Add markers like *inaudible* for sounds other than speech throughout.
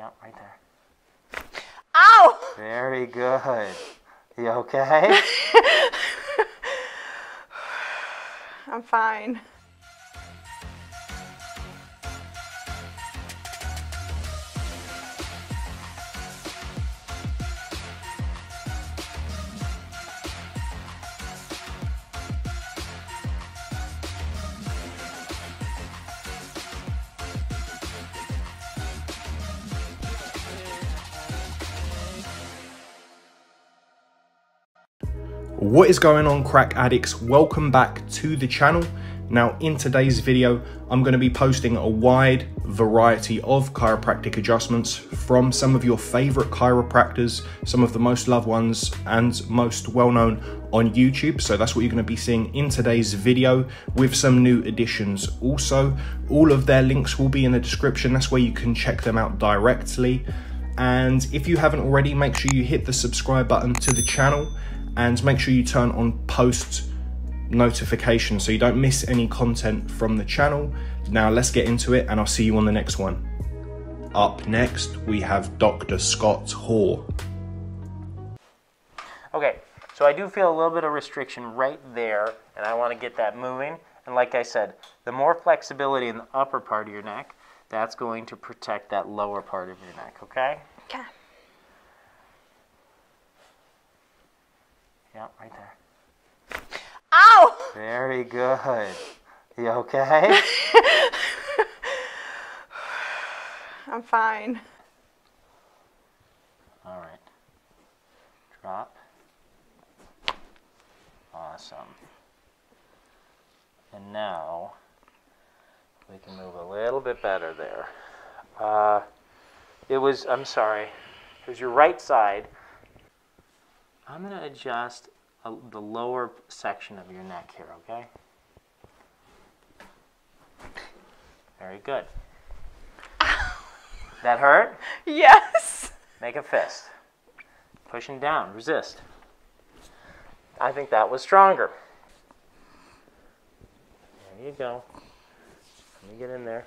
Yeah, right there. Ow! Very good. You okay? *laughs* I'm fine. What is going on crack addicts? Welcome back to the channel. Now in today's video, I'm going to be posting a wide variety of chiropractic adjustments from some of your favorite chiropractors, some of the most loved ones and most well known on YouTube. So that's what you're going to be seeing in today's video with some new additions. Also, all of their links will be in the description. That's where you can check them out directly. And if you haven't already, make sure you hit the subscribe button to the channel and make sure you turn on post notifications so you don't miss any content from the channel. Now let's get into it and I'll see you on the next one. Up next, we have Dr. Scott Hoare. Okay, so I do feel a little bit of restriction right there, and I want to get that moving. And like I said, the more flexibility in the upper part of your neck, that's going to protect that lower part of your neck, okay? Okay. Yeah, right there. Ow! Very good. You okay? *laughs* I'm fine. All right. Drop. Awesome. And now we can move a little bit better there. Uh, it was, I'm sorry, it was your right side. I'm going to adjust a, the lower section of your neck here, okay? Very good. That hurt? Yes. Make a fist. Pushing down, resist. I think that was stronger. There you go. Let me get in there.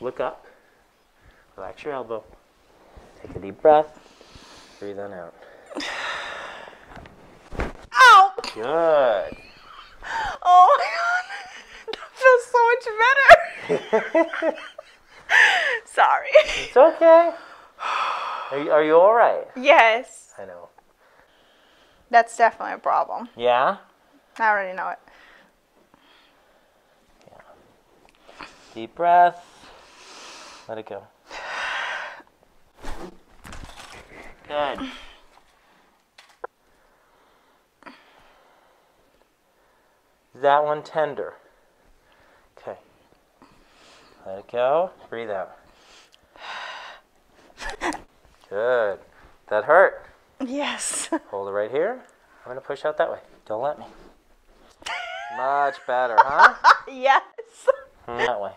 Look up. Relax your elbow. Take a deep breath. Breathe on out. Ow! Good. Oh my god. *laughs* That feels so much better. *laughs* Sorry. It's okay. Are you, are you all right? Yes. I know. That's definitely a problem. Yeah? I already know it. Yeah. Deep breath. Let it go. *sighs* Good. That one tender. Okay. Let it go. Breathe out. Good. That hurt. Yes. Hold it right here. I'm going to push out that way. Don't let me. *laughs* Much better, huh? yes. that way.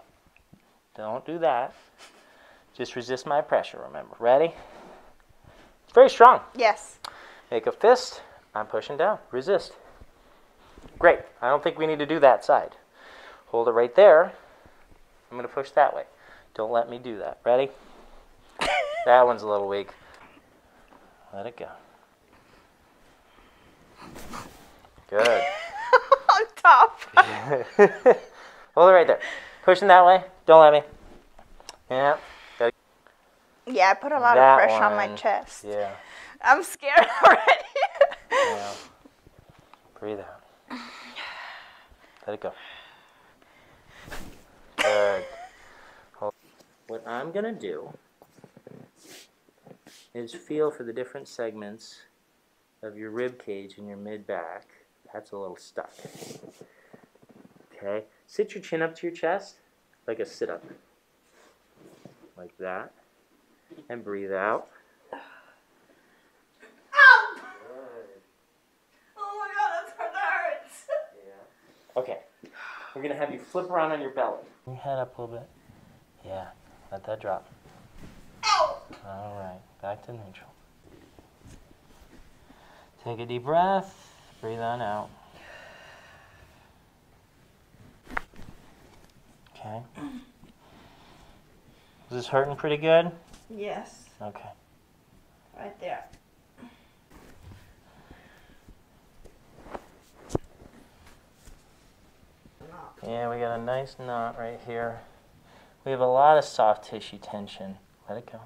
Don't do that. Just resist my pressure, remember. Ready? It's very strong. Yes. Make a fist. I'm pushing down. Resist. Great. I don't think we need to do that side. Hold it right there. I'm going to push that way. Don't let me do that. Ready? *laughs* that one's a little weak. Let it go. Good. *laughs* On top. *laughs* Hold it right there. Pushing that way. Don't let me. Yeah. Yeah, I put a lot That of pressure on my chest. Yeah. I'm scared already. Yeah. Breathe out. Let it go. Good. What I'm going to do is feel for the different segments of your rib cage and your mid back. That's a little stuck. Okay. Sit your chin up to your chest like a sit up. Like that. And breathe out. Ow! Oh my god, that's that hurts. Yeah. Okay. We're gonna have you flip around on your belly. Your head up a little bit. Yeah. Let that drop. Ow! All right. Back to neutral. Take a deep breath. Breathe on out. Okay. Is this hurting pretty good? Yes. Okay. Right there. Yeah, we got a nice knot right here. We have a lot of soft tissue tension. Let it go.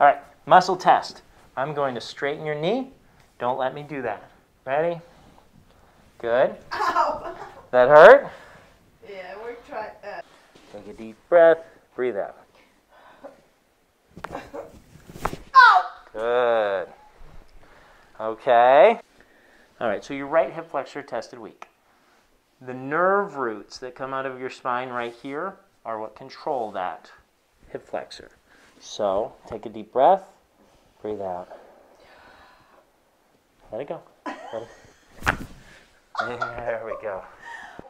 All right, muscle test. I'm going to straighten your knee. Don't let me do that. Ready? Good. Ow! That hurt? Yeah, we're trying. Uh, Take a deep breath. Breathe out. ow! Good. Okay. All right, so your right hip flexor tested weak. The nerve roots that come out of your spine right here are what control that hip flexor. So take a deep breath, breathe out. Let it go. Let it. There we go.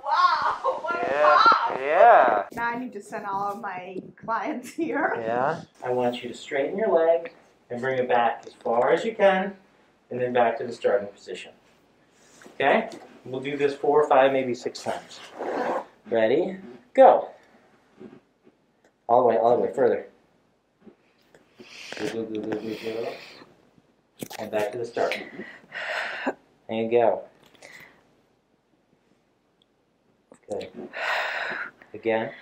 Wow! What a Yeah. pop! Yeah. Now I need to send all of my clients here. Yeah. I want you to straighten your leg and bring it back as far as you can, and then back to the starting position. Okay? We'll do this four, or five, maybe six times. Ready? Go. All the way, all the way, further. And back to the start. And go. Good. Again.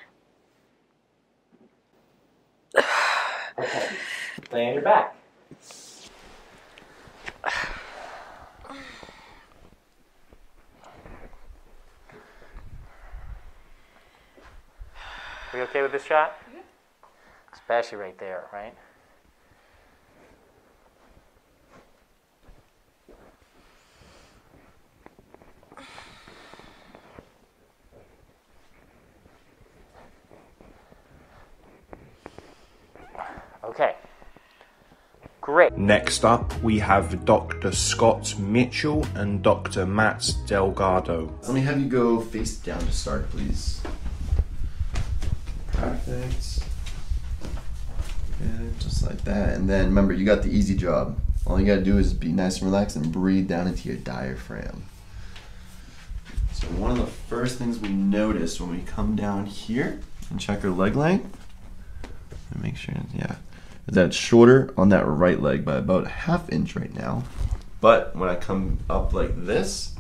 Okay. Lay on your back. Are you okay with this shot? Yeah. Especially right there, right? Okay. Great. Next up, we have Dr. Scott Mitchell and Dr. Matt Delgado. Let me have you go face down to start, please. Perfect. Good, just like that. And then remember, you got the easy job. All you gotta do is be nice and relaxed and breathe down into your diaphragm. So one of the first things we notice when we come down here and check our leg length, and make sure, yeah, is that shorter on that right leg by about a half inch right now. But when I come up like this,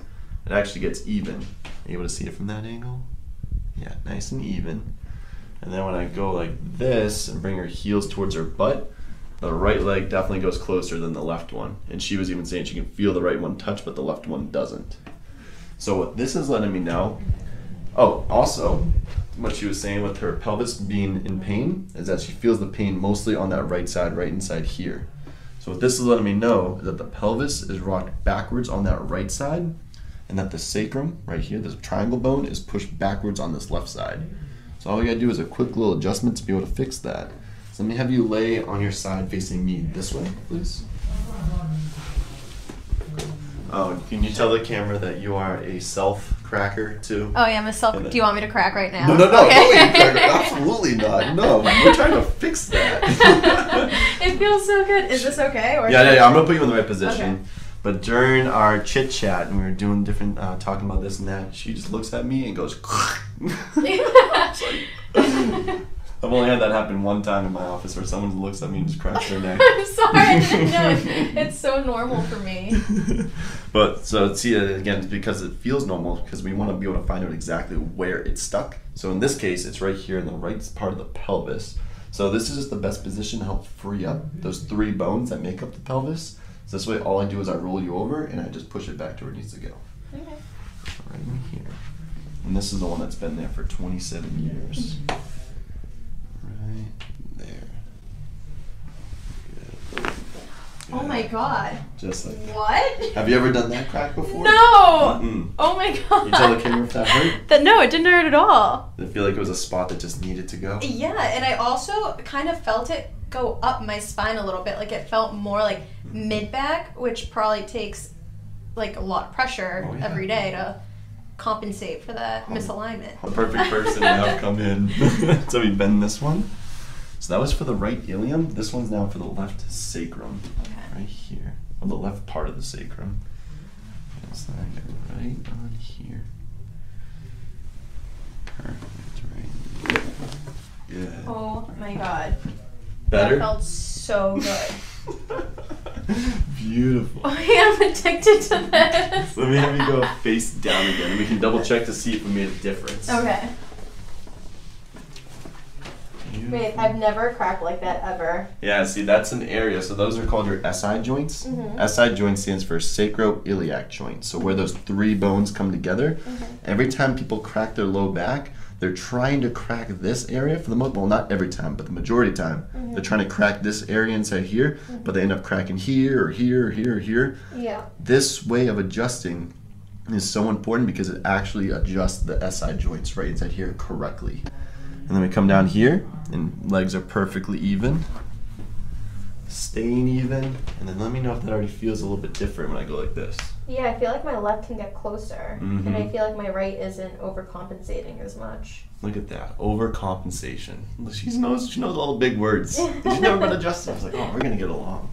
it actually gets even. Are you able to see it from that angle? Yeah, nice and even. And then when I go like this and bring her heels towards her butt, the right leg definitely goes closer than the left one. And she was even saying she can feel the right one touch, but the left one doesn't. So what this is letting me know. Oh, also, what she was saying with her pelvis being in pain is that she feels the pain mostly on that right side, right inside here. So what this is letting me know is that the pelvis is rocked backwards on that right side, and that the sacrum right here, this triangle bone, is pushed backwards on this left side. So all you gotta do is a quick little adjustment to be able to fix that. So let me have you lay on your side facing me this way, please. Oh, can you tell the camera that you are a self cracker too? Oh yeah, I'm a self. Then- Do you want me to crack right now? No, no, no, Okay. no. *laughs* Absolutely not. No, we're trying to fix that. *laughs* it feels so good. Is this okay? Or Yeah, yeah, yeah. I'm gonna put you in the right position. Okay. But during our chit chat, and we were doing different, uh, talking about this and that, she just looks at me and goes. *laughs* *laughs* I've only had that happen one time in my office where someone looks at me and just cracks their neck. *laughs* I'm sorry. Know. It's so normal for me. but so see uh, again it's because it feels normal because we want to be able to find out exactly where it's stuck. So in this case, it's right here in the right part of the pelvis. So this is just the best position to help free up those three bones that make up the pelvis. So this way, all I do is I roll you over and I just push it back to where it needs to go. Okay. Right in here. And this is the one that's been there for 27 years. Right there. Good. Oh my god. Just like that. What? Have you ever done that crack before? No. Mm. Oh my god. You tell the camera if that hurt? *laughs* That no, it didn't hurt at all. Did it feel like it was a spot that just needed to go? Yeah, and I also kind of felt it go up my spine a little bit. Like it felt more like mid back, which probably takes like a lot of pressure Oh, yeah. every day to compensate for that Oh. misalignment. A perfect person to have come in. *laughs* so we bend this one. So that was for the right ilium. This one's now for the left sacrum. Okay. Right here. Or the left part of the sacrum. Just like right on here. Perfect, right. Good. Oh my god. Better? That felt so good. *laughs* Beautiful. *laughs* I am addicted to this. Let me have you go face down again, and we can double check to see if we made a difference. Okay. Beautiful. Wait, I've never cracked like that ever. Yeah, see, that's an area. So those are called your SI joints. Mhm. SI joint stands for sacroiliac joint. So where those three bones come together. Every time people crack their low back, they're trying to crack this area for the most. Well, not every time, but the majority of time, mm-hmm. they're trying to crack this area inside here, but they end up cracking here or here or here or here. Yeah. This way of adjusting is so important because it actually adjusts the SI joints right inside here correctly. And then we come down here, and legs are perfectly even, staying even. And then let me know if that already feels a little bit different when I go like this. Yeah, I feel like my left can get closer, and I Mhm. feel like my right isn't overcompensating as much. Look at that overcompensation. She knows. She knows all the big words. *laughs* She's never been adjusted. I was like, oh, we're gonna get along.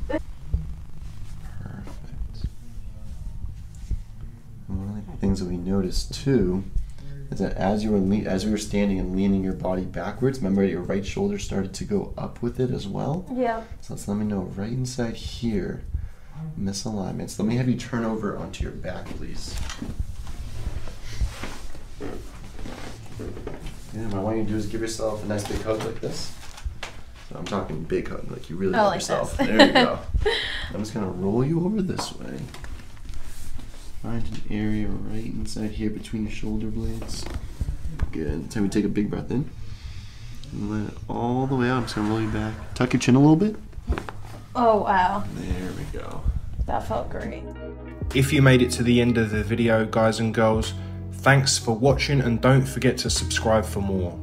Perfect. And one of the things that we noticed too is that as you were le- as we were standing and leaning your body backwards, remember your right shoulder started to go up with it as well. Yeah. So let's let me know right inside here, misalignments. Let me have you turn over onto your back, please. Yeah, what I want you to do is give yourself a nice big hug like this. So I'm talking big hug, like you really Oh, love like yourself. this. There you go. *laughs* I'm just gonna roll you over this way. Find an area right inside here between your shoulder blades. Good. Time we take a big breath in. And let it all the way out. I'm just gonna roll you back. Tuck your chin a little bit. Oh wow, There we go. that felt great. If you made it to the end of the video, guys and girls, thanks for watching and don't forget to subscribe for more.